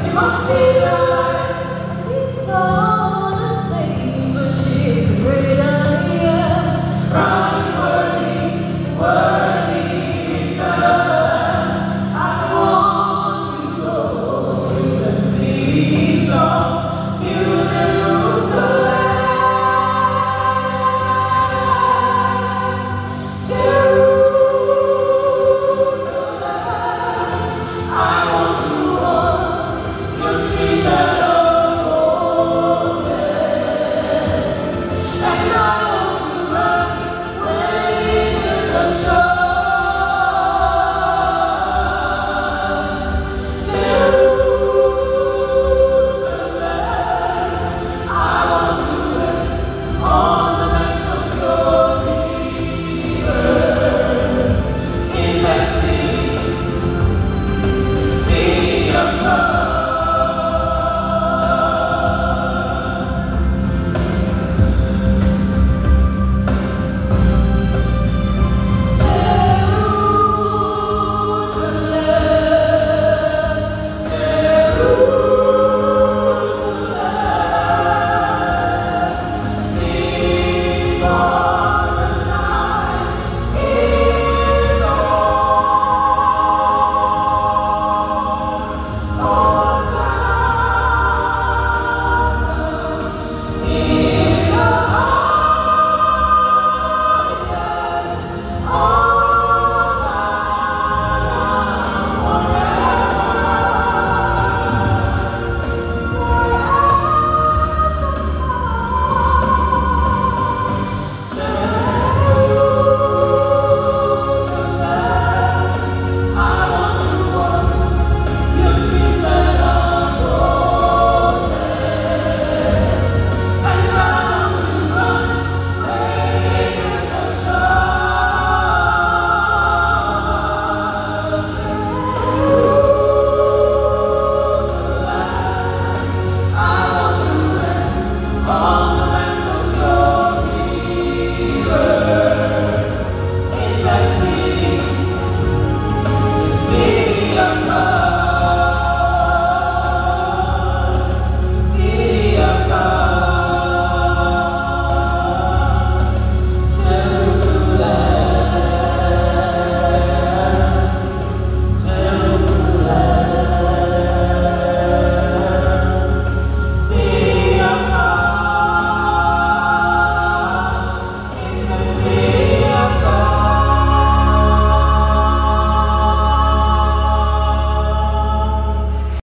Que!